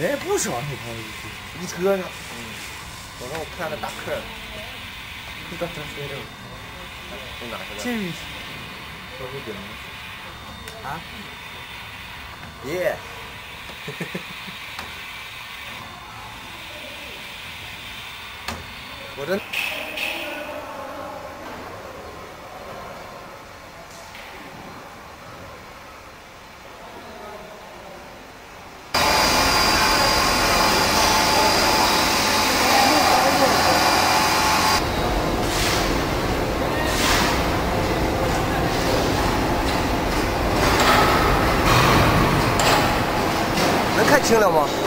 那不是往里跑的，一车呢。嗯，我让我看了大客，大车飞着，都哪去了？进去。啊？耶！我这。看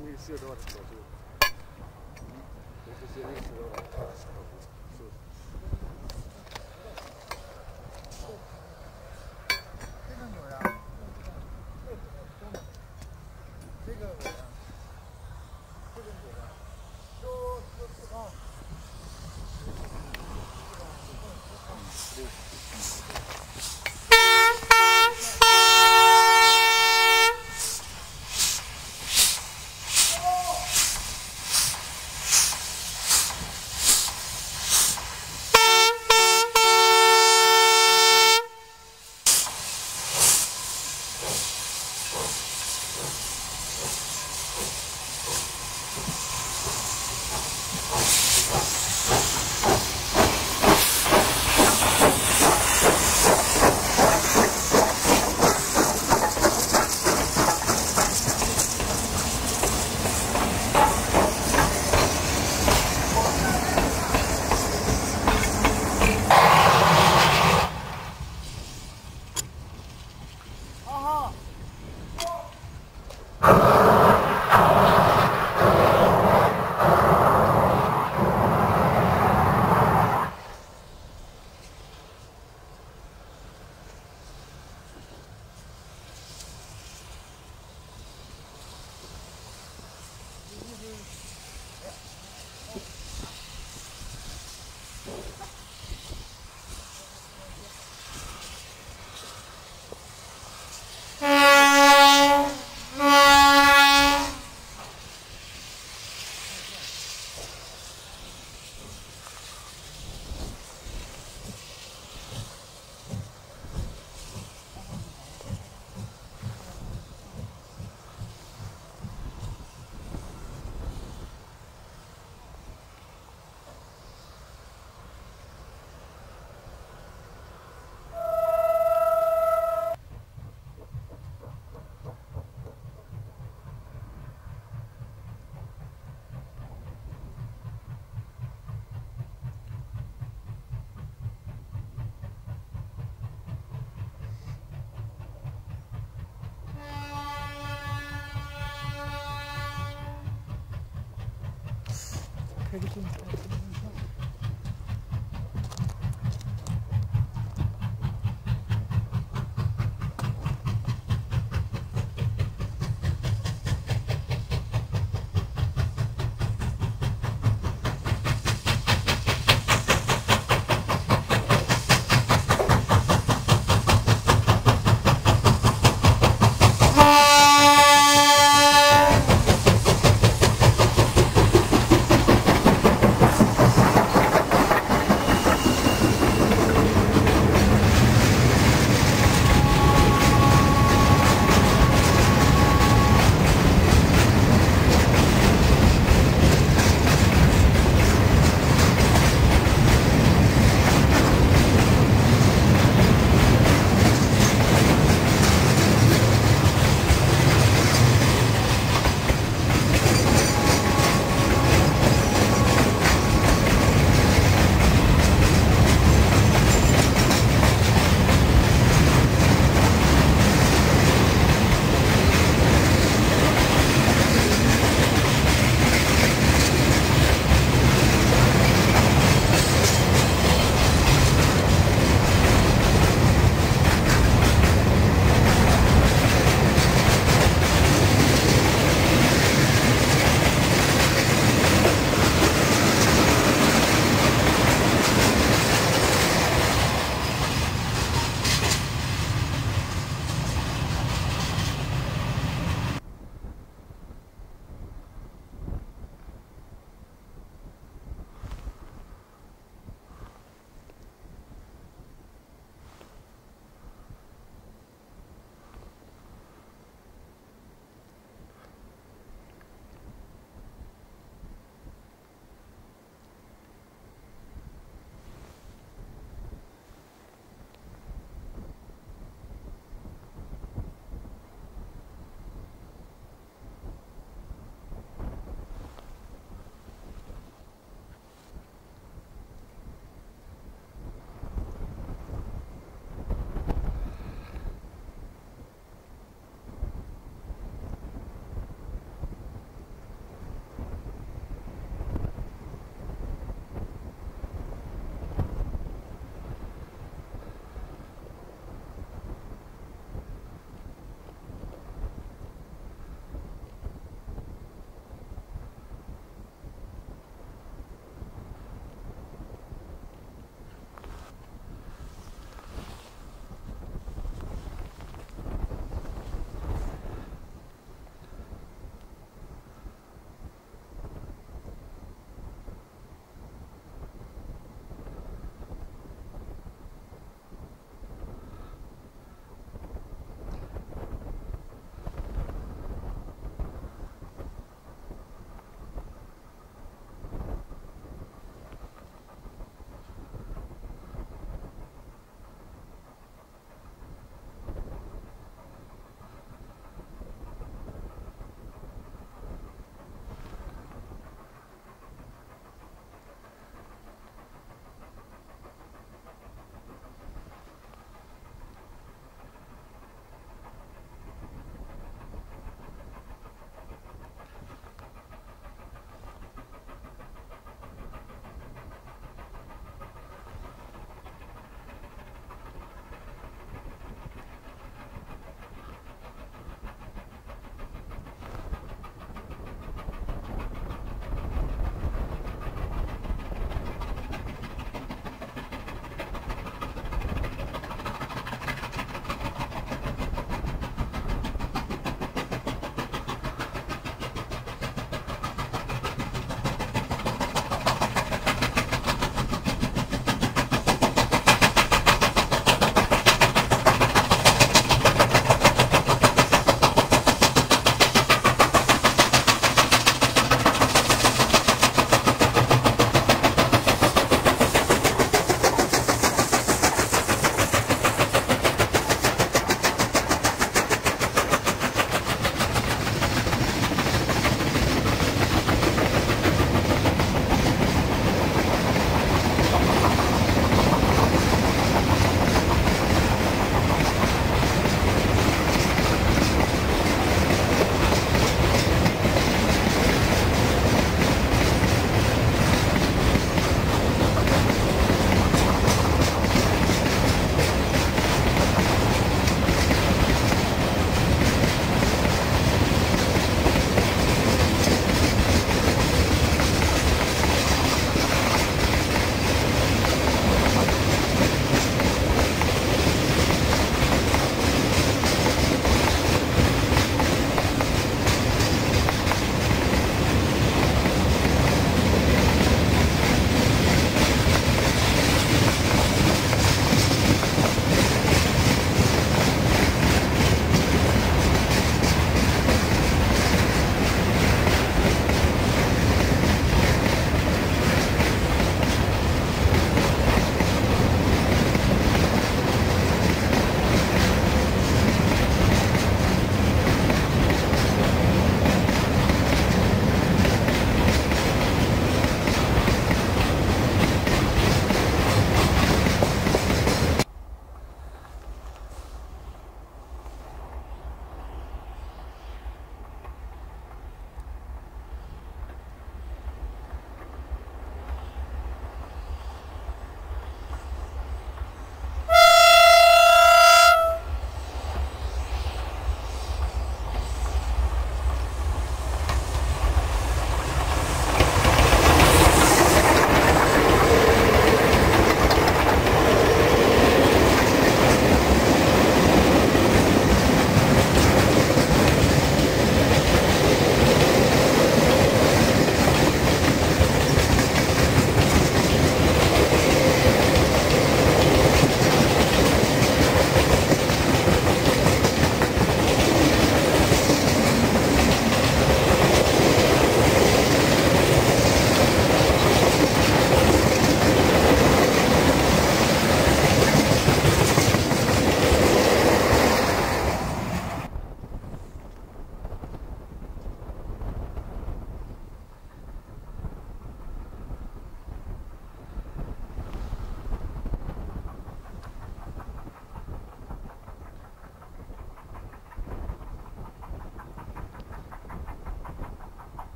университета 22 120m.